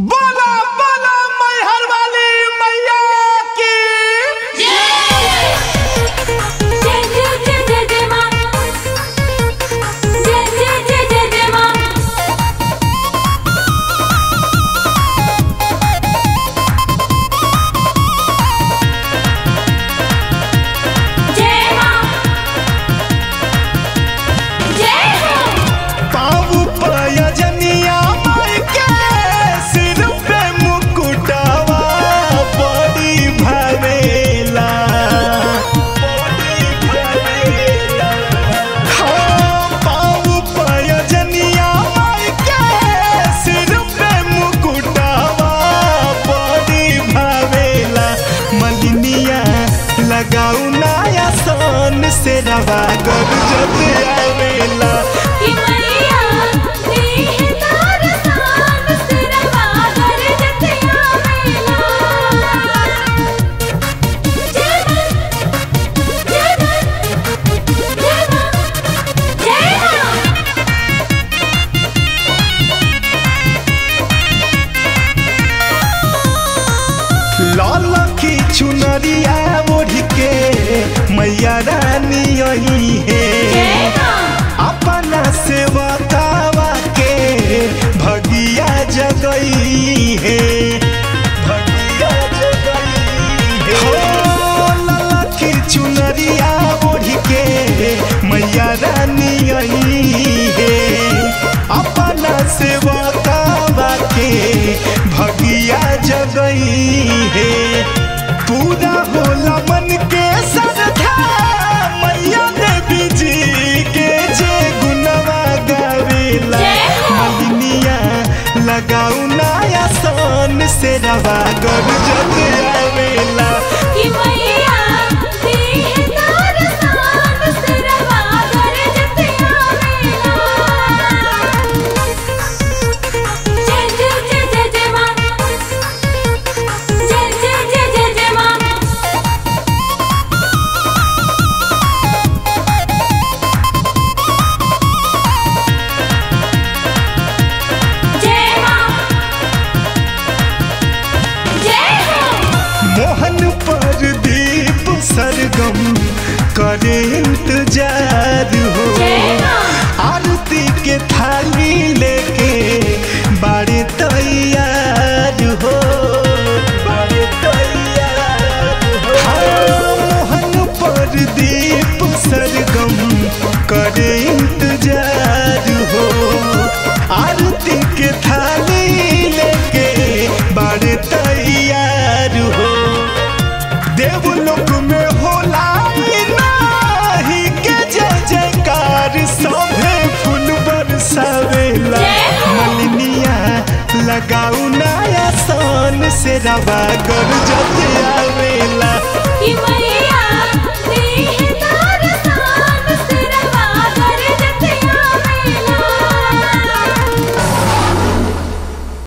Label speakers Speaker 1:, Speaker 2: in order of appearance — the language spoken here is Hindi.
Speaker 1: Bob रवा कर
Speaker 2: जतिया मेला
Speaker 1: चुनरिया के मैया गई है। पूरा होला मन के श्रद्धा मैया देवी जी के जे गुनवा गावेला। मलिनिया लगाऊ नया सोन से रवा
Speaker 2: गर जतिया।
Speaker 1: करे इंतज़ार हो। आरती के थाली लेके बारे तैयार हो। मोहन पर दीप सरगम करे इंतज़ार हो। आरती के थाली लेके बारे तैयार हो।
Speaker 2: देव
Speaker 1: लोग लगाऊ नया सोन से रवा गरजत आवेला